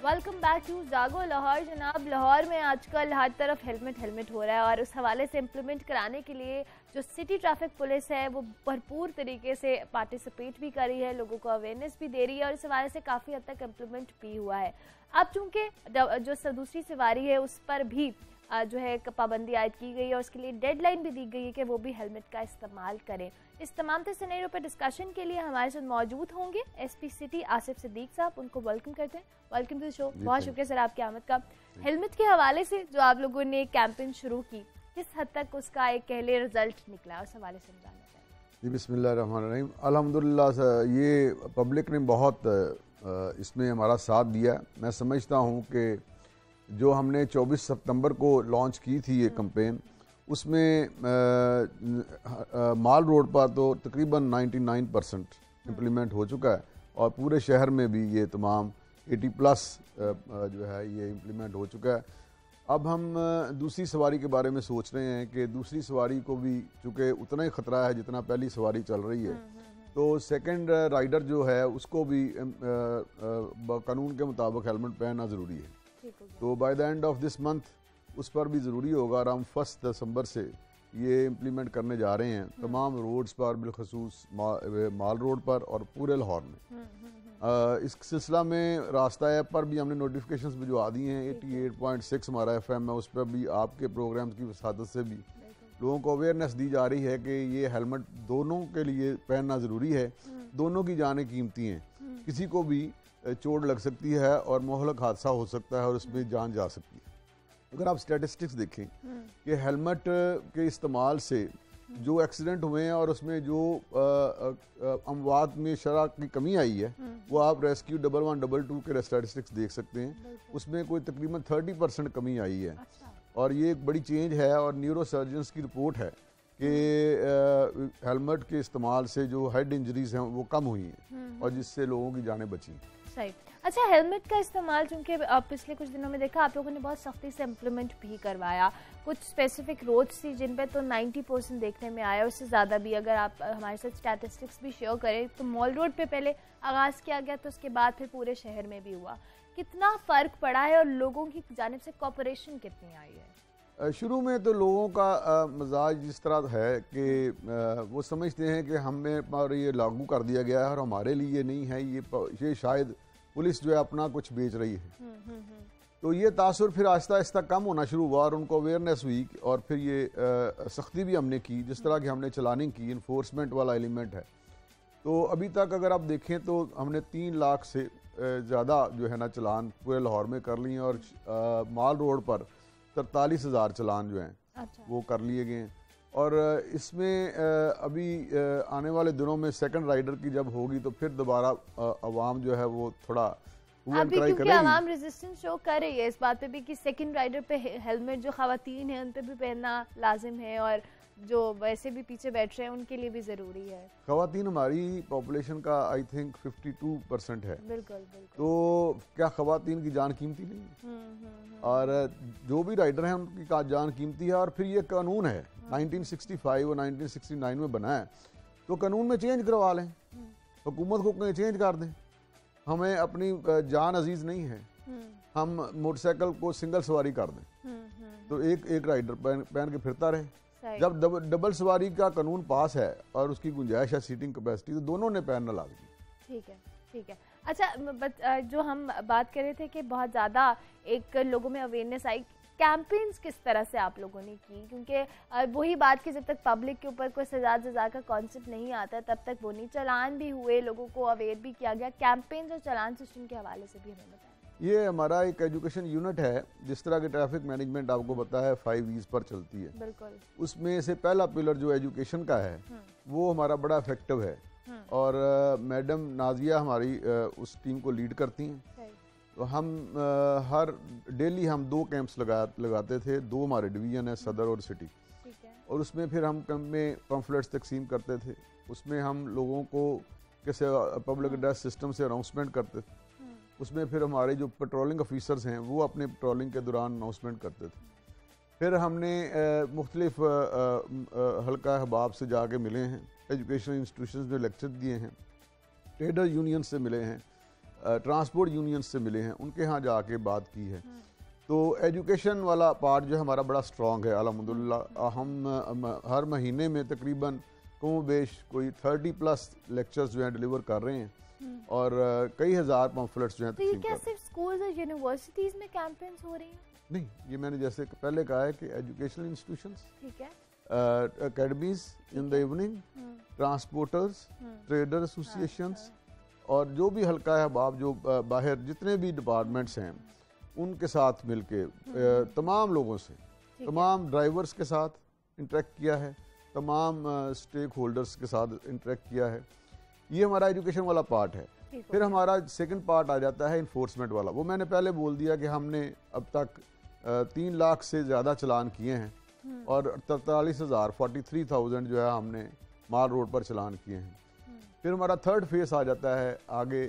Welcome back to जागो लाहौर जनाब। लाहौर में आजकल हर तरफ़ हेलमेट हेलमेट हो रहा है और उस हवाले से इम्प्लीमेंट कराने के लिए जो सिटी ट्रैफ़िक पुलिस है, वो भरपूर तरीके से पार्टिसिपेट भी कर रही है, लोगों को अवेयरनेस भी दे रही है और इस हवाले से काफ़ी हद तक इम्प्लीमेंट भी हुआ है। अब चूँकि जो दूसरी सवारी है, उस पर भी जो है पाबंदी आयद की गई है और उसके लिए डेडलाइन भी दी गई है कि वो भी हेलमेट का इस्तेमाल करें। इस तमाम सिनेरियो पर डिस्कशन के लिए हमारे साथ मौजूद होंगे एसपी सिटी आसिफ सिद्दीक साहब। उनको वेलकम करते हैं। वेलकम टू शो बहुत शुक्रिया सर आपकी आमद का। हेलमेट के हवाले से जो आप लोगों ने कैंपेन शुरू की किस हद तक उसका एक कहले रिज़ल्ट निकला उस हवाले से जी बिस्मिल्लाहिर्रहमानिर्रहीम। अल्हम्दुलिल्लाह ये पब्लिक ने बहुत इसमें हमारा साथ दिया मैं समझता हूँ कि जो हमने 24 सितंबर को लॉन्च की थी ये कंपेन उसमें माल रोड पर तो तकरीबन 99 परसेंट इम्प्लीमेंट हो चुका है और पूरे शहर में भी ये तमाम 80 प्लस जो है ये इम्प्लीमेंट हो चुका है अब हम दूसरी सवारी के बारे में सोच रहे हैं कि दूसरी सवारी को भी, चूँकि उतना ही ख़तरा है जितना पहली सवारी चल रही है। तो सेकंड राइडर जो है, उसको भी कानून के मुताबिक हेलमेट पहनना ज़रूरी है तो by the end of this month उस पर भी ज़रूरी होगा और हम फ़र्स्ट दिसंबर से ये इम्प्लीमेंट करने जा रहे हैं। हम्म। तमाम रोड्स पर बिलखसूस मा, माल रोड पर और पूरे लाहौर में। आ, हम्म, हम्म, इस सिलसिला में रास्ता ऐप पर भी हमने नोटिफिकेशंस भी जो आ दी हैं। 88.6 हमारा एफएम है उस पर भी आपके प्रोग्राम्स की वसादत से भी लोगों को अवेयरनेस दी जा रही है कि ये हेलमेट दोनों के लिए पहनना ज़रूरी है। दोनों की जाने कीमती हैं। किसी को भी चोट लग सकती है और मोहलक हादसा हो सकता है और उसमें जान जा सकती है। अगर आप स्टैटिस्टिक्स देखें कि हेलमेट के इस्तेमाल से जो एक्सीडेंट हुए हैं और उसमें जो अमवात में शराह की कमी आई है वो आप rescue double one double two के स्टैटिस्टिक्स देख सकते हैं। उसमें कोई तकरीबन थर्टी परसेंट कमी आई है। अच्छा। और ये एक बड़ी चेंज है और न्यूरो सर्जन की रिपोर्ट है कि हेलमेट के इस्तेमाल से जो हेड इंजरीज हैं वो कम हुई हैं और जिससे लोगों की जानें बची सही अच्छा हेलमेट का इस्तेमाल चूँकि पिछले कुछ दिनों में देखा, आप लोगों ने बहुत सख्ती से इम्प्लीमेंट भी करवाया। कुछ स्पेसिफिक रोड्स थी जिन पे तो 90 परसेंट देखने में आया, उससे ज़्यादा भी अगर आप हमारे साथ स्टैटिस्टिक्स भी शेयर करें तो मॉल रोड पे पहले आगाज़ किया गया तो उसके बाद फिर पूरे शहर में भी हुआ। कितना फ़र्क पड़ा है और लोगों की जानब से कॉपरेशन कितनी आई है? शुरू में तो लोगों का मजाज जिस तरह है कि वो समझते हैं कि हमें पर ये लागू कर दिया गया है और हमारे लिए नहीं है ये ये शायद पुलिस जो है अपना कुछ बेच रही है हम्म, हम्म, हम्म। तो ये तासर फिर आहिस्ता आहिस्ता कम होना शुरू हुआ और उनको अवेयरनेस हुई और फिर ये सख्ती भी हमने की जिस तरह की हमने चलानिंग की इन्फोर्समेंट वाला एलिमेंट है तो अभी तक अगर आप देखें तो हमने तीन लाख से ज़्यादा जो है ना चलान पूरे लाहौर में कर लिए और माल रोड पर तरतालीस हज़ार चलान जो हैं अच्छा। वो कर लिए गए हैं और इसमें अभी आने वाले दिनों में सेकंड राइडर की जब होगी तो फिर दोबारा आवाम जो है वो थोड़ा अभी क्योंकि आवाम रेजिस्टेंस शो कर रही है इस बात पे भी कि सेकंड राइडर पे हेलमेट जो खातन है उन पर भी पहनना लाजिम है और जो वैसे भी पीछे बैठ रहे हैं उनके लिए भी ज़रूरी है। खातन हमारी पॉपुलेशन का आई थिंक 52 परसेंट है। बिल्कुल बिल्कुल। तो क्या खातन की जान कीमती नहीं? है हम्म, हम्म, हम्म। और जो भी राइडर हैं उनकी जान कीमती है और फिर ये कानून है 1965 और 1969 में बना है। तो कानून में चेंज करवा लें। हुकूमत को चेंज कर दें। हमें अपनी जान अज़ीज़ नहीं है। हम मोटरसाइकिल को सिंगल सवारी कर दें। तो एक एक राइडर पहन पहन के फिरता रहे। जब डब, डबल सवारी का कानून पास है और उसकी गुंजाइश है सीटिंग कैपेसिटी तो दोनों ने पहनना लाजमी ठीक है ठीक है। अच्छा जो हम बात कर रहे थे कि बहुत ज़्यादा एक लोगों में अवेयरनेस आई कैंपेन्स किस तरह से आप लोगों ने की? क्योंकि वही बात की जब तक पब्लिक के ऊपर कोई सजा जजा का कॉन्सेप्ट नहीं आता तब तक वो नहीं चलान भी हुए लोगों को अवेयर भी किया गया। कैंपेन्स और चलान सिस्टम के हवाले से भी हमें बताएँ। ये हमारा एक एजुकेशन यूनिट है जिस तरह की ट्रैफ़िक मैनेजमेंट आपको पता है फाइव ईज पर चलती है। बिल्कुल। उसमें से पहला पिलर जो एजुकेशन का है हम्म। वो हमारा बड़ा इफ़ेक्टिव है। हम्म। और मैडम नाजिया हमारी उस टीम को लीड करती हैं। तो हम आ, हर डेली हम दो कैंप्स लगा लगाते थे। दो हमारे डिवीज़न है सदर और सिटी और उसमें फिर हम कैंप में पम्फलेट्स तकसीम करते थे। उसमें हम लोगों को कैसे पब्लिक एड्रेस सिस्टम से अनाउंसमेंट करते थे। उसमें फिर हमारे जो पेट्रोलिंग ऑफिसर्स हैं वो अपने पेट्रोलिंग के दौरान अनाउंसमेंट करते थे। फिर हमने मुख्तलिफ़ हल्का अहबाब से जाके मिले हैं एजुकेशनल इंस्टीट्यूशन में लेक्चर दिए हैं ट्रेडर यूनियन से मिले हैं ट्रांसपोर्ट यूनियन से मिले हैं उनके यहाँ जाके बात की है। तो एजुकेशन वाला पार्ट जो है हमारा बड़ा स्ट्रॉन्ग है अलहमदिल्ला। हम हर महीने में तकरीबन कम बेश कोई थर्टी प्लस लेक्चर्स जो हैं डिलीवर कर रहे हैं। हम्म। और कई हज़ार पम्फलेट्स जो हैं तो ये क्या सिर्फ़ स्कूल्स और यूनिवर्सिटीज़ में कैंपेन्स हो रही हैं? नहीं ये मैंने जैसे पहले कहा है कि एजुकेशनल इंस्टीट्यूशंस ठीक है। Academies in the evening transporters trader associations और जो भी हल्का है बाप जो बाहर जितने भी डिपार्टमेंट्स हैं उनके साथ मिलके हम्म। तमाम लोगों से तमाम ड्राइवर्स के साथ इंटरेक्ट किया है तमाम स्टेक होल्डर्स के साथ इंटरेक्ट किया है ये हमारा एजुकेशन वाला पार्ट है। फिर हमारा सेकंड पार्ट आ जाता है इन्फोर्समेंट वाला। वो मैंने पहले बोल दिया कि हमने अब तक तीन लाख से ज़्यादा चलान किए हैं हम्म। और तरतालीस हज़ार फोर्टी थ्री थाउज़ेंड जो है हमने माल रोड पर चलान किए हैं। फिर हमारा थर्ड फेस आ जाता है आगे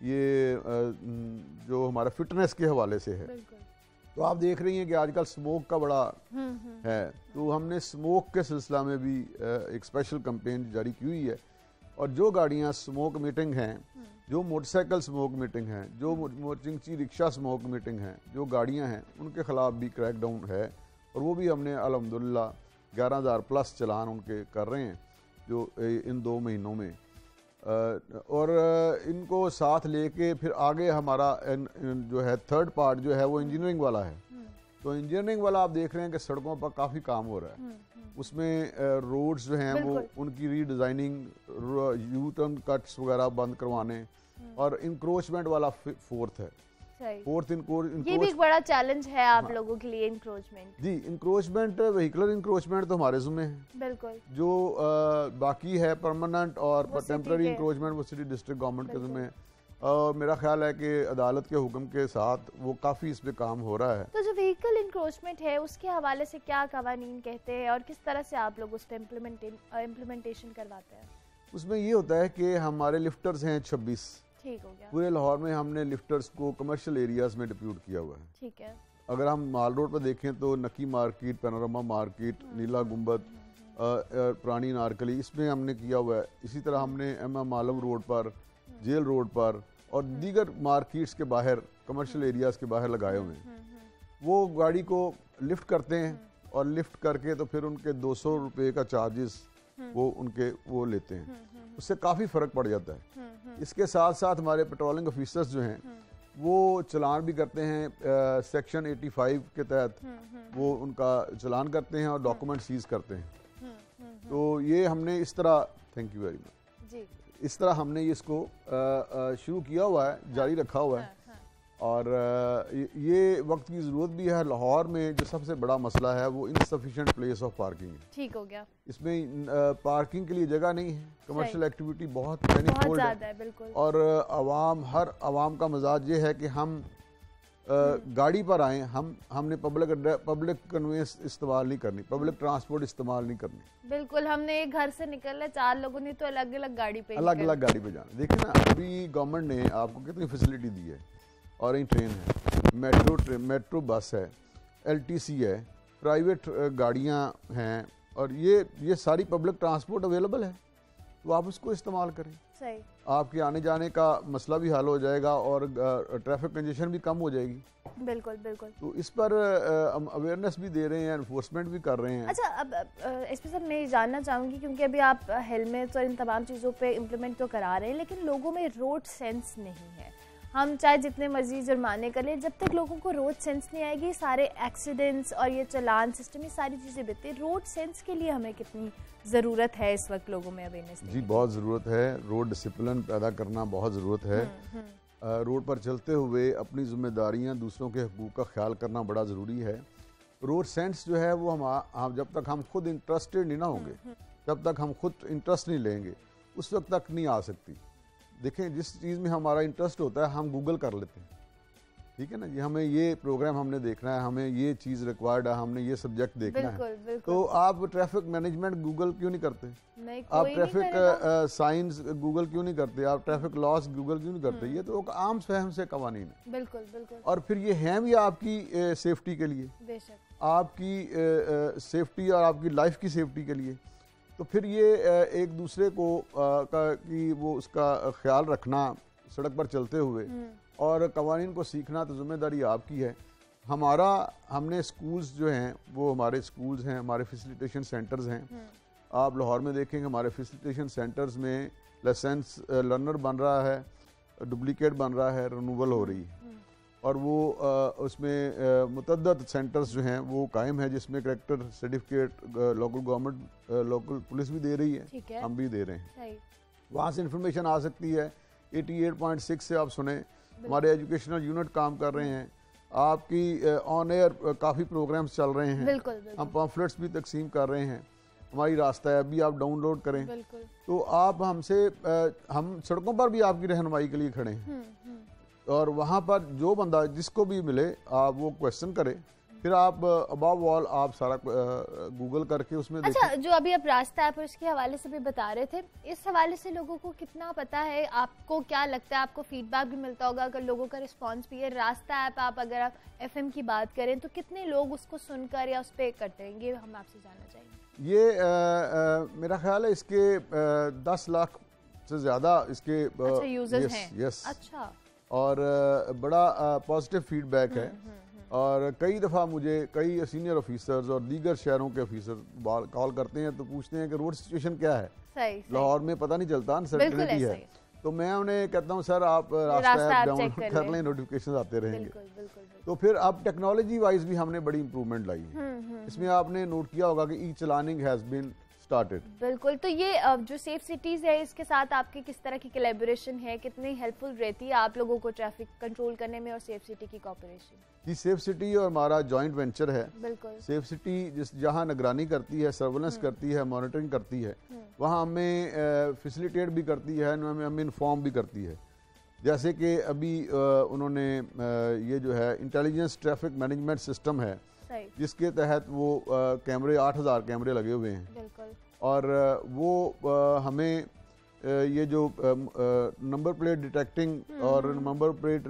ये जो हमारा फिटनेस के हवाले से है। तो आप देख रही हैं कि आजकल स्मोक का बड़ा हम्म, हम्म। है। तो हमने स्मोक के सिलसिला में भी एक स्पेशल कंपेन जारी की हुई है। और जो गाड़ियाँ स्मोक मीटिंग हैं। जो मोटरसाइकिल स्मोक मीटिंग हैं जो मोचिंगची रिक्शा स्मोक मीटिंग हैं जो गाड़ियाँ हैं उनके ख़िलाफ़ भी क्रैकडाउन है और वो भी हमने अलहमदिल्ला ग्यारह हज़ार प्लस चलान उनके कर रहे हैं जो इन दो महीनों में और इनको साथ लेके फिर आगे हमारा जो है थर्ड पार्ट जो है वो इंजीनियरिंग वाला है। तो इंजीनियरिंग वाला आप देख रहे हैं कि सड़कों पर काफ़ी काम हो रहा है। हम्म, हम्म। उसमें रोड्स जो हैं वो उनकी रीडिज़ाइनिंग यू टर्न कट्स वगैरह बंद करवाने और इंक्रोचमेंट वाला फोर्थ है। फोर्थ इंक्रोच ये भी एक बड़ा चैलेंज है आप हाँ, लोगों के लिए इंक्रोचमेंट जी इंक्रोचमेंट व्हीकलर इंक्रोचमेंट तो हमारे जुम्मे है। बिल्कुल। जो आ, बाकी है परमानेंट और टेम्पररी इंक्रोचमेंट वो सिटी डिस्ट्रिक्ट गवर्नमेंट के जुम्मे और मेरा ख्याल है कि अदालत के हुक्म के साथ वो काफ़ी इस पे काम हो रहा है। तो जो व्हीकल इंक्रोचमेंट है उसके हवाले से क्या कवानीन कहते हैं और किस तरह से आप लोग उस पर इम्प्लीमेंटेशन करवाते हैं? उसमें ये होता है कि हमारे लिफ्टर्स हैं छब्बीस। ठीक हो गया। पूरे लाहौर में हमने लिफ्टर्स को कमर्शियल एरियाज़ में डिप्यूट किया हुआ है। ठीक है। अगर हम माल रोड पर देखें तो नकी मार्केट पैनोरमा मार्केट हम्म, नीला हम्म, गुंबद हम्म, पुरानी नारकली इसमें हमने किया हुआ है। इसी तरह हमने एम एम आलम रोड पर जेल रोड पर और दीगर मार्केट्स के बाहर कमर्शियल एरियाज़ के बाहर लगाए हुए हैं। वो गाड़ी को लिफ्ट करते हैं और लिफ्ट करके तो फिर उनके दो सौ रुपये का चार्जेस वो उनके वो लेते हैं। उससे काफ़ी फ़र्क पड़ जाता है। इसके साथ साथ हमारे पेट्रोलिंग ऑफिसर्स जो हैं वो चलान भी करते हैं आ, सेक्शन 85 के तहत। हम्म, हम्म, हम्म। वो उनका चलान करते हैं और डॉक्यूमेंट सीज करते हैं। तो ये हमने इस तरह थैंक यू वेरी मच इस तरह हमने इसको शुरू किया हुआ है जारी रखा हुआ है। हाँ। और ये वक्त की ज़रूरत भी है लाहौर में जो सबसे बड़ा मसला है वो इनसफिशेंट प्लेस ऑफ़ पार्किंग है। ठीक हो गया। इसमें पार्किंग के लिए जगह नहीं है। कमर्शियल एक्टिविटी बहुत बहुत है, है बिल्कुल। और आवाम हर आवाम का मजाज ये है कि हम। गाड़ी पर आए हम हमने पब्लिक पब्लिक कन्वेंस इस्तेमाल नहीं करनी पब्लिक ट्रांसपोर्ट इस्तेमाल नहीं करनी। बिल्कुल हमने एक घर से निकलना चार लोगों ने तो अलग अलग गाड़ी पे अलग अलग गाड़ी पे जाना। देखिए ना अभी गवर्नमेंट ने आपको कितनी फैसिलिटी दी है और ट्रेन है मेट्रो ट्रेन मेट्रो बस है एलटीसी है प्राइवेट गाड़ियाँ हैं और ये ये सारी पब्लिक ट्रांसपोर्ट अवेलेबल है। तो आप उसको इस्तेमाल करें। सही। आपके आने जाने का मसला भी हल हो जाएगा और ट्रैफ़िक कंजेशन भी कम हो जाएगी। बिल्कुल बिल्कुल। तो इस पर हम अवेयरनेस भी दे रहे हैं एनफोर्समेंट भी कर रहे हैं। अच्छा अब इस पर सर मैं जानना चाहूँगी क्योंकि अभी आप हेलमेट और इन तमाम चीज़ों पे इम्प्लीमेंट तो करा रहे हैं लेकिन लोगों में रोड सेंस नहीं है। हम चाहे जितने मर्ज़ी जुर्माने कर लें जब तक लोगों को रोड सेंस नहीं आएगी सारे एक्सीडेंट्स और ये चलान सिस्टम ये सारी चीज़ें बिकती रोड सेंस के लिए हमें कितनी ज़रूरत है इस वक्त लोगों में अवेयरनेस जी बहुत ज़रूरत है। रोड डिसिप्लिन पैदा करना बहुत ज़रूरत है। हम्म, हम्म। रोड पर चलते हुए अपनी जिम्मेदारियाँ दूसरों के हकूक़ का ख्याल करना बड़ा ज़रूरी है। रोड सेंस जो है वो हम हम जब तक हम खुद इंटरेस्टेड नहीं ना होंगे हम्म, जब तक हम खुद इंटरेस्ट नहीं लेंगे उस वक्त तक नहीं आ सकती। देखें जिस चीज़ में हमारा इंटरेस्ट होता है हम गूगल कर लेते हैं। ठीक है ना? ये हमें ये प्रोग्राम हमने देखना है हमें ये चीज़ रिक्वायर्ड है हमने ये सब्जेक्ट देखना बिल्कुल, है। बिल्कुल। तो आप ट्रैफ़िक मैनेजमेंट गूगल क्यों नहीं करते? नहीं, आप ट्रैफ़िक साइंस गूगल क्यों नहीं करते? आप ट्रैफ़िक लॉस गूगल क्यों नहीं करते? हम्म। ये तो एक आम फहम से कवानीन है बिल्कुल बिल्कुल। और फिर ये हैं भी आपकी सेफ्टी के लिए। आपकी सेफ्टी और आपकी लाइफ की सेफ्टी के लिए। तो फिर ये एक दूसरे को का कि वो उसका ख्याल रखना सड़क पर चलते हुए हम्म। और कवानीन को सीखना तो ज़िम्मेदारी आपकी है हमारा हमने स्कूल्स जो हैं वो हमारे स्कूल्स हैं हमारे फैसिलिटेशन सेंटर्स हैं हम्म। आप लाहौर में देखेंगे हमारे फैसिलिटेशन सेंटर्स में लाइसेंस लर्नर बन रहा है डुप्लीकेट बन रहा है रिनूवल हो रही है। और वो उसमें मुतद सेंटर्स जो हैं वो कायम है जिसमें character certificate local government local police भी दे रही है। है। हम भी दे रहे हैं। वहाँ से इंफॉर्मेशन आ सकती है। 88.6 से आप सुने। हमारे एजुकेशनल यूनिट काम कर रहे हैं। आपकी ऑन एयर काफ़ी प्रोग्राम्स चल रहे हैं। बिल्कुल बिल्कुल। हम पम्फलेट्स भी तकसीम कर रहे हैं। हमारी रास्ता ऐप भी आप डाउनलोड करें। तो आप हमसे हम सड़कों पर भी आपकी रहनुमाई के लिए खड़े हैं। हम्म, हम्म। और वहाँ पर जो बंदा जिसको भी मिले आप वो क्वेश्चन करे। फिर आप अबाव ऑल आप सारा गूगल करके उसमें अच्छा जो अभी आप रास्ता ऐप इसके हवाले से भी बता रहे थे इस हवाले से लोगों को कितना पता है? आपको क्या लगता है? आपको फीडबैक भी मिलता होगा अगर लोगों का रिस्पांस भी है। रास्ता ऐप आप अगर आप एफएम की बात करें तो कितने लोग उसको सुनकर या उस पर करते हैं ये हम आपसे जानना चाहेंगे। ये अ, अ, मेरा ख्याल है इसके दस लाख से ज़्यादा इसके अच्छा यूज़र्स हैं। yes. अच्छा। और बड़ा पॉजिटिव फीडबैक है। हम्म, हम्म, और कई दफ़ा मुझे कई सीनियर ऑफिसर्स और दीगर शहरों के ऑफिसर कॉल करते हैं तो पूछते हैं कि रोड सिचुएशन क्या है। लाहौर में पता नहीं चलता अनसर्टिनिटी है। तो मैं उन्हें कहता हूँ सर आप रास्ता डाउनलोड कर लें। नोटिफिकेशन आते रहेंगे। बिल्कुल बिल्कुल बिल्कुल। तो फिर अब टेक्नोलॉजी वाइज भी हमने बड़ी इंप्रूवमेंट लाई है। हम्म, हम्म, इसमें आपने नोट किया होगा कि ई चलानिंग हैज़ बीन स्टार्टेड बिल्कुल तो ये जो सेफ़ सिटीज़ है इसके साथ आपकी किस तरह की कोलेबोरेशन है? कितनी हेल्पफुल रहती है आप लोगों को ट्रैफ़िक कंट्रोल करने में और सेफ़ सिटी की कॉपरेशन ये सेफ़ सिटी और हमारा जॉइंट वेंचर है। बिल्कुल। सेफ़ सिटी जिस जहाँ निगरानी करती है सर्वेलेंस करती है मॉनिटरिंग करती है हम्म। वहाँ हमें फैसिलिटेट भी करती है हमें हमें इन्फॉर्म भी करती है। जैसे कि अभी उन्होंने ये जो है इंटेलिजेंस ट्रैफ़िक मैनेजमेंट सिस्टम है जिसके तहत वो कैमरे 8000 कैमरे लगे हुए हैं। और वो हमें ये जो नंबर प्लेट डिटेक्टिंग और नंबर प्लेट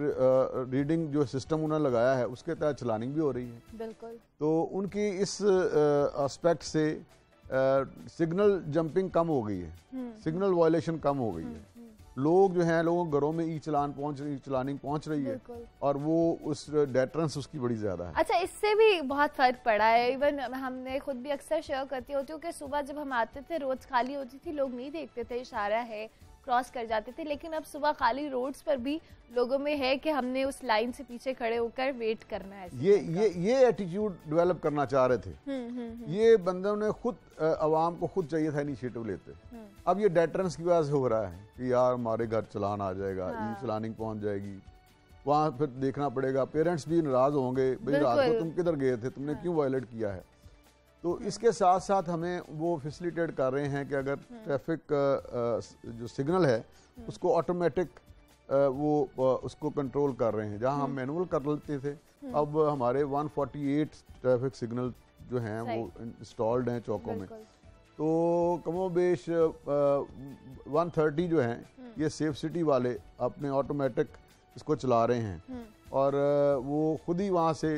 रीडिंग जो सिस्टम उन्होंने लगाया है उसके तहत चलानिंग भी हो रही है। बिल्कुल। तो उनकी इस एस्पेक्ट से सिग्नल जंपिंग कम हो गई है। हम्म, सिग्नल वायलेशन कम हो गई है। लोग जो हैं लोगों घरों में ई चलान पहुँच रही चलानिंग पहुँच रही है और वो उस डेटरेंस उसकी बड़ी ज़्यादा है। अच्छा इससे भी बहुत फ़र्क पड़ा है। इवन हमने खुद भी अक्सर शेयर करती होती हूँ कि सुबह जब हम आते थे रोज खाली होती थी लोग नहीं देखते थे इशारा है। क्रॉस कर जाते थे लेकिन अब सुबह खाली रोड्स पर भी लोगों में है कि हमने उस लाइन से पीछे खड़े होकर वेट करना है ये ये ये एटीट्यूड डेवलप करना चाह रहे थे। हम्म हम्म ये बंदों ने खुद आवाम को खुद चाहिए था इनिशिएटिव लेते। हम्म। अब ये डेटरेंस की वजह से हो रहा है कि यार हमारे घर चलान आ जाएगा हाँ। ई चलानिंग पहुँच जाएगी। वहाँ फिर देखना पड़ेगा पेरेंट्स भी नाराज़ होंगे भाई रात को तुम किधर गए थे? तुमने क्यों वायलेट किया है? तो इसके साथ साथ हमें वो फैसिलिटेट कर रहे हैं कि अगर हम्म। ट्रैफ़िक जो सिग्नल है उसको ऑटोमेटिक वो उसको कंट्रोल कर रहे हैं। जहाँ हम्म। हम मैनुअल कर लेते थे अब हमारे 148 ट्रैफ़िक सिग्नल जो हैं वो इंस्टॉल्ड हैं चौकों में। तो कमो बेश वन थर्टी जो हैं हम्म। ये सेफ़ सिटी वाले अपने ऑटोमेटिक इसको चला रहे हैं। हम्म। और वो खुद ही वहाँ से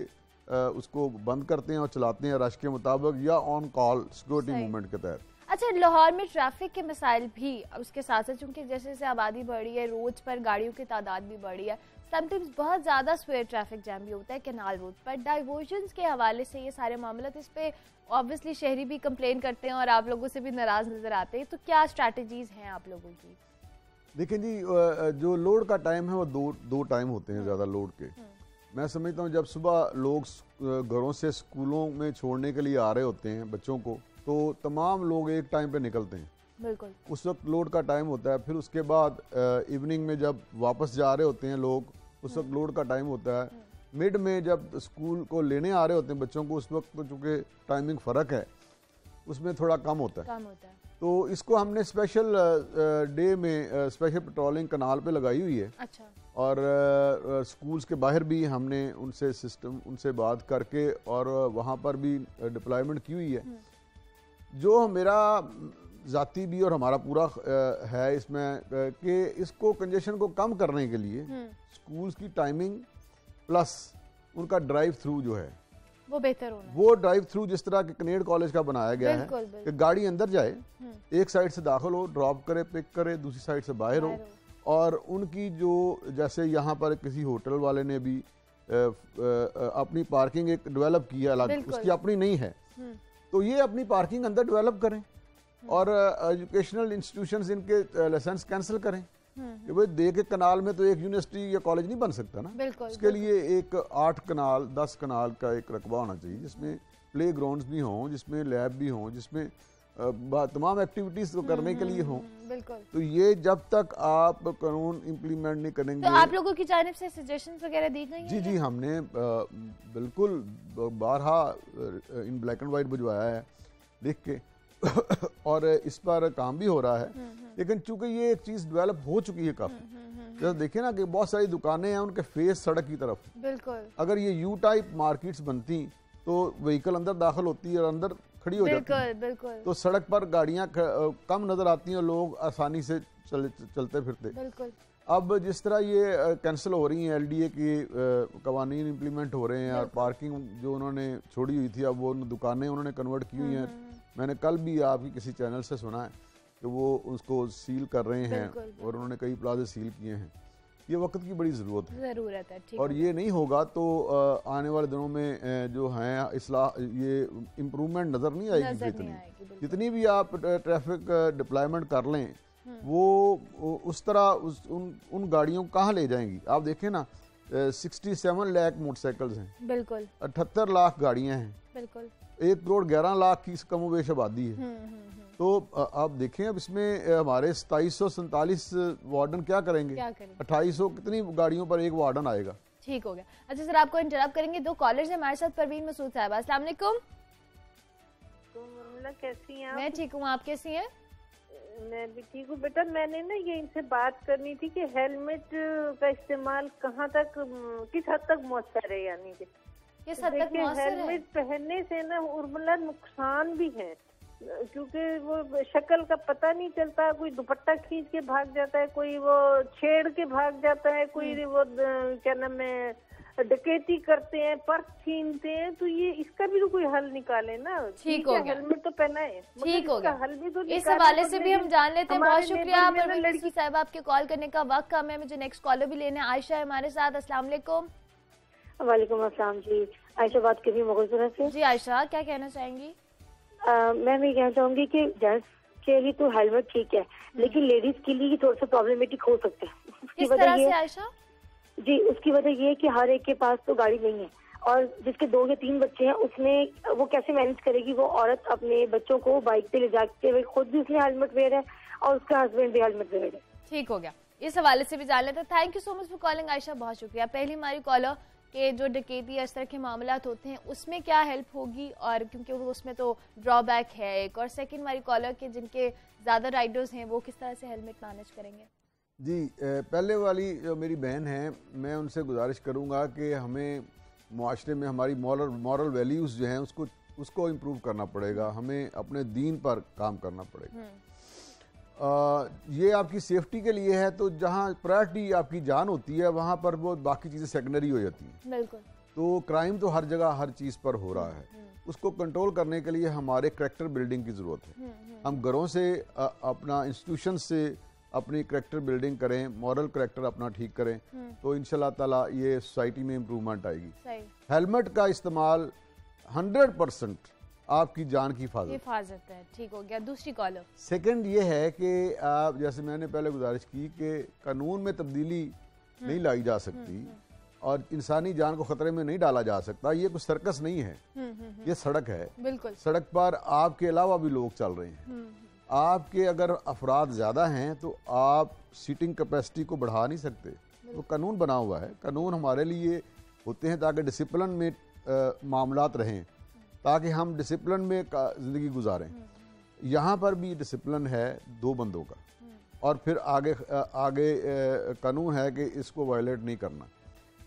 उसको बंद करते हैं और चलाते हैं रश के मुताबिक या ऑन कॉल सिक्योरिटी मूवमेंट के तहत। अच्छा लाहौर में ट्रैफ़िक के मसाइल भी उसके साथ साथ चूँकि जैसे जैसे आबादी बढ़ी है रोड पर गाड़ियों की तादाद भी बढ़ी है समटाइम्स बहुत ज़्यादा स्वेयर ट्रैफ़िक जैम भी होता है कैनाल रोड पर। डाइवर्जन के हवाले से ये सारे मामला इस पर ऑब्वियसली शहरी भी कंप्लेन करते हैं और आप लोगों से भी नाराज़ नज़र आते हैं तो क्या स्ट्रैटेजीज हैं आप लोगों की? देखिए जी जो लोड का टाइम है वो दो दो टाइम होते हैं ज़्यादा लोड के। मैं समझता हूँ जब सुबह लोग घरों से स्कूलों में छोड़ने के लिए आ रहे होते हैं बच्चों को तो तमाम लोग एक टाइम पे निकलते हैं। बिल्कुल। उस वक्त लोड का टाइम होता है फिर उसके बाद इवनिंग में जब वापस जा रहे होते हैं लोग उस वक्त लोड का टाइम होता है। मिड में जब स्कूल को लेने आ रहे होते हैं बच्चों को उस वक्त तो चूँकि टाइमिंग फ़र्क है उसमें थोड़ा कम होता है। कम होता है। तो इसको हमने स्पेशल डे में स्पेशल पेट्रोलिंग कनाल पे लगाई हुई है। अच्छा। और स्कूल्स के बाहर भी हमने उनसे सिस्टम उनसे बात करके और वहाँ पर भी डिप्लॉयमेंट की हुई है। जो मेरा ज़ाती भी और हमारा पूरा है इसमें कि इसको कंजेशन को कम करने के लिए हम्म। स्कूल्स की टाइमिंग प्लस उनका ड्राइव थ्रू जो है वो बेहतर होना। वो ड्राइव थ्रू जिस तरह के कनेड कॉलेज का बनाया गया है बिल्कुल कि गाड़ी अंदर जाए हम्म, एक साइड से दाखिल हो ड्रॉप करे पिक करे दूसरी साइड से बाहर हो। और उनकी जो जैसे यहाँ पर किसी होटल वाले ने भी अपनी पार्किंग एक डेवलप की है अलग उसकी अपनी नहीं है। हम्म, तो ये अपनी पार्किंग अंदर डेवलप करें और एजुकेशनल इंस्टीट्यूशंस इनके लाइसेंस कैंसिल करें। कि भाई दे के कनाल में तो एक यूनिवर्सिटी या कॉलेज नहीं बन सकता ना। बिल्कुल उसके लिए एक आठ कनाल दस कनाल का एक रकबा होना चाहिए जिसमें प्ले ग्राउंड भी हों जिसमें लैब भी हों जिसमें तमाम एक्टिविटीज़ को करने के लिए हों। हम्म, बिल्कुल। तो ये जब तक आप कानून इम्प्लीमेंट नहीं करेंगे तो आप लोगों की जानिब से सजेशंस वगैरह दी गई जी जी हमने बिल्कुल बारहा इन ब्लैक एंड वाइट भिजवाया है लिख के। और इस पर काम भी हो रहा है। लेकिन चूँकि ये एक चीज़ डेवलप हो चुकी है काफ़ी। जैसे देखिए ना कि बहुत सारी दुकानें हैं उनके फेस सड़क की तरफ़। बिल्कुल। अगर ये यू टाइप मार्केट्स बनती तो व्हीकल अंदर दाखिल होती है और अंदर खड़ी हो जाती। बिल्कुल बिल्कुल। तो सड़क पर गाड़ियाँ कम नज़र आती हैं लोग आसानी से चल, चलते फिरते। बिल्कुल। अब जिस तरह ये कैंसिल हो रही हैं एलडीए की कवानीन इम्प्लीमेंट हो रहे हैं और पार्किंग जो उन्होंने छोड़ी हुई थी अब वो दुकानें उन्होंने कन्वर्ट की हुई हैं। मैंने कल भी आपकी किसी चैनल से सुना है। कि वो उसको सील कर रहे हैं और उन्होंने कई प्लाजे सील किए हैं। ये वक्त की बड़ी ज़रूरत है। ज़रूरत है ठीक और ये नहीं होगा तो आने वाले दिनों में जो हैं इसलाह ये इम्प्रूवमेंट नज़र नहीं आएगी नज़र नहीं जितनी आएगी जितनी भी आप ट्रैफ़िक डिप्लॉयमेंट कर लें हम्म। वो उस तरह उस उन उन गाड़ियों को कहाँ ले जाएँगी? आप देखें ना सिक्सटी सेवन लाख मोटरसाइकिल्स हैं। बिल्कुल। अठहत्तर लाख गाड़ियाँ हैं। बिल्कुल। एक करोड़ ग्यारह लाख की कमोवेश आबादी है। हम्म, हम्म, तो आप देखें अब इसमें हमारे सताईस सौ सैंतालीस वार्डन क्या करेंगे? अट्ठाईस सौ कितनी गाड़ियों पर एक वार्डन आएगा? ठीक हो गया। अच्छा सर आपको इंटरप्ट करेंगे। दो कॉलेज हैं हमारे साथ परवीन मसूद साहब। अस्सलाम वालेकुम तो कैसी हैं मैं ठीक हूँ आप कैसी हैं? मैं भी ठीक हूँ। बेटा मैंने ना ये इनसे बात करनी थी कि हेलमेट का इस्तेमाल कहाँ तक किस हद तक मौसर है यानी कि? किस हद तक देखिए मौसर हेलमेट पहनने से ना उर्मिला नुकसान भी है। क्योंकि वो शक्ल का पता नहीं चलता कोई दुपट्टा खींच के भाग जाता है कोई वो छेड़ के भाग जाता है कोई हम्म। वो क्या नाम है डकैती करते हैं पर्स छीनते हैं तो ये इसका भी तो कोई हल निकाले ना। ठीक हो गया। हेलमेट तो पहना है ठीक हो गया। हल भी तो इस हवाले से भी हम जान लेते हैं। बहुत शुक्रिया लड़की साहब आपके कॉल करने का वक्त कम है। मुझे नेक्स्ट कॉलर भी लेने आयशा है हमारे साथ। अस्सलाम वालेकुम। वालेकुम अस्सलाम जी। आयशा बात कर रही हूँ से। जी आयशा क्या कहना चाहेंगी? मैं भी कहना चाहूँगी कि जेंट्स के लिए तो हेलमेट ठीक है लेकिन लेडीज़ के लिए थोड़ा सा प्रॉब्लमेटिक हो सकता है। उसकी किस वजह तरह ये से आयशा? जी उसकी वजह ये है कि हर एक के पास तो गाड़ी नहीं है और जिसके दो या तीन बच्चे हैं उसने वो कैसे मैनेज करेगी वो औरत अपने बच्चों को बाइक पे ले जाते हुए खुद भी उसने हेलमेट वेयर है और उसका हस्बैंड भी हेलमेट वेयर है। ठीक हो गया। इस हवाले से भी जान लेते हैं। Thank you so much for calling Ayesha. बहुत शुक्रिया। पहली हमारी कॉलर के जो डकैती या इस तरह के मामला होते हैं उसमें क्या हेल्प होगी? और क्योंकि वो उसमें तो ड्रॉबैक है एक। और सेकंड हमारी कॉलर के जिनके ज़्यादा राइडर्स हैं वो किस तरह से हेलमेट मैनेज करेंगे? जी पहले वाली जो मेरी बहन है मैं उनसे गुजारिश करूँगा कि हमें माशरे में हमारी मॉरल मॉरल वैल्यूज़ जो हैं उसको उसको इम्प्रूव करना पड़ेगा। हमें अपने दीन पर काम करना पड़ेगा। हम्म, ये आपकी सेफ्टी के लिए है तो जहाँ प्रायोरिटी आपकी जान होती है वहाँ पर वो बाकी चीज़ें सेकेंडरी हो जाती हैं। बिल्कुल। तो क्राइम तो हर जगह हर चीज़ पर हो रहा है। हम्म, उसको कंट्रोल करने के लिए हमारे करेक्टर बिल्डिंग की ज़रूरत है। हम्म, हम्म, हम घरों से अ, अपना इंस्टीट्यूशन से अपनी करेक्टर बिल्डिंग करें मॉरल करेक्टर अपना ठीक करें हम्म, तो इन ताला ये सोसाइटी में इम्प्रूवमेंट आएगी। हेलमेट का इस्तेमाल 100 परसेंट आपकी जान की हिफाजत। हिफाजत है ठीक हो गया। दूसरी कॉलर सेकंड ये है कि आप जैसे मैंने पहले गुजारिश की कि कानून में तब्दीली नहीं लाई जा सकती और इंसानी जान को खतरे में नहीं डाला जा सकता ये कुछ सर्कस नहीं है। हम्म, हम्म, हम्म, ये सड़क है। बिल्कुल। सड़क पर आपके अलावा भी लोग चल रहे हैं। हम्म, आपके अगर अफराद ज़्यादा हैं तो आप सीटिंग कैपेसिटी को बढ़ा नहीं सकते। तो कानून बना हुआ है। कानून हमारे लिए होते हैं ताकि डिसिप्लिन में मामला रहें। ताकि हम डिसिप्लिन में का- ज़िंदगी गुजारें। यहाँ पर भी डिसिप्लिन है दो बंदों का। और फिर आगे आगे कानून है कि इसको वायलेट नहीं करना।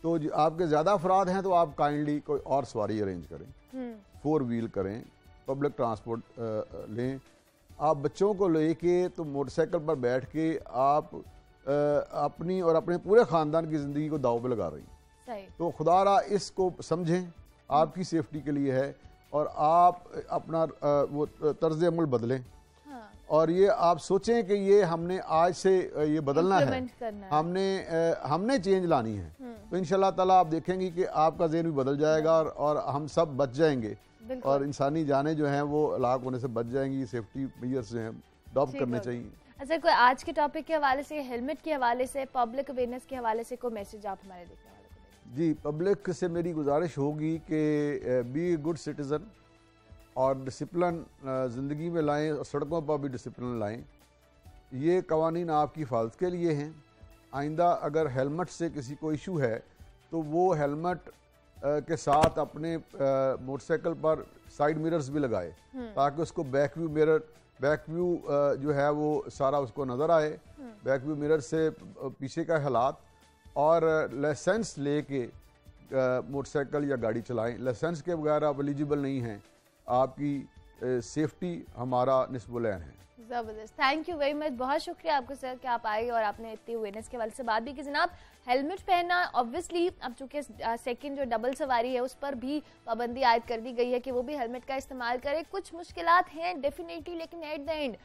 तो आपके ज़्यादा अफराद हैं तो आप काइंडली कोई और सवारी अरेंज करें। हम्म, फोर व्हील करें पब्लिक ट्रांसपोर्ट लें। आप बच्चों को ले लेके तो मोटरसाइकिल पर बैठ के आप अ, अपनी और अपने पूरे ख़ानदान की ज़िंदगी को दाव पर लगा रही हैं। तो खुदारा इसको समझें। आपकी सेफ्टी के लिए है। और आप अपना वो तर्ज अमल बदलें। हाँ। और ये आप सोचें कि ये हमने आज से ये बदलना है। है। हमने हमने चेंज लानी है। तो इंशाल्लाह ताला आप देखेंगे कि आपका जेन भी बदल जाएगा और, और हम सब बच जाएँगे। और इंसानी जाने जो हैं वो हलाक होने से बच जाएँगी। सेफ्टी मेजर्स जो हैं ठीक करने चाहिए। अच्छा कोई आज के टॉपिक के हवाले से हेलमेट के हवाले से पब्लिक अवेयरनेस के हवाले से कोई मैसेज आप हमारे देखने वालों को दें जी पब्लिक से मेरी गुजारिश होगी कि बी ए गुड सिटीज़न और डिसिप्लिन ज़िंदगी में लाएँ और सड़कों पर भी डिसिप्लिन लाएँ। ये कवानीन आपकी हिफाजत के लिए हैं। आइंदा अगर हेलमेट से किसी को इशू है तो वो हेलमेट के साथ अपने मोटरसाइकिल पर साइड मिरर्स भी लगाए। ताकि उसको back view mirror back view जो है वो सारा उसको नज़र आए। बैक व्यू मिरर से पीछे का हालात और लाइसेंस लेके मोटरसाइकिल या गाड़ी चलाएँ। लाइसेंस के बगैर आप एलिजिबल नहीं हैं। आपकी सेफ्टी हमारा निस्बुलैन है। ज़बरदस्त। थैंक यू वेरी मच बहुत शुक्रिया आपको सर कि आप आए और आपने इतनी अवेयरनेस के हवाले से बात भी की। जनाब हेलमेट पहनना ऑब्वियसली अब चूँकि सेकंड जो डबल सवारी है, उस पर भी पाबंदी आयद कर दी गई है कि वो भी हेलमेट का इस्तेमाल करें। कुछ मुश्किल हैं डेफिनेटली लेकिन एट द एंड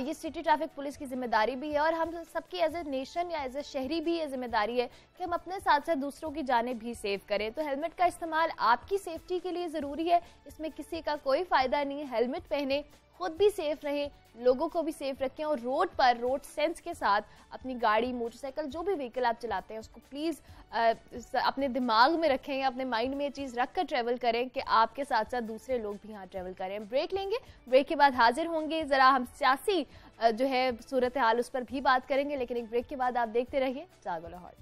ये सिटी ट्रैफ़िक पुलिस की ज़िम्मेदारी भी है और हम सबकी एज ए नेशन या एज ए शहरी भी ये ज़िम्मेदारी है कि हम अपने साथ साथ दूसरों की जाने भी सेव करें। तो हेलमेट का इस्तेमाल आपकी सेफ्टी के लिए ज़रूरी है। इसमें किसी का कोई फ़ायदा नहीं है। हेलमेट पहने खुद भी सेफ़ रहें, लोगों को भी सेफ़ रखें और रोड पर रोड सेंस के साथ अपनी गाड़ी मोटरसाइकिल जो भी व्हीकल आप चलाते हैं, उसको प्लीज़ अपने दिमाग में रखें, अपने माइंड में ये चीज़ रख कर ट्रैवल करें कि आपके साथ साथ दूसरे लोग भी यहाँ ट्रैवल करें। ब्रेक लेंगे ब्रेक के बाद हाजिर होंगे। ज़रा हम सियासी जो है सूरत हाल उस पर भी बात करेंगे, लेकिन एक ब्रेक के बाद आप देखते रहिए जागो लाहौर।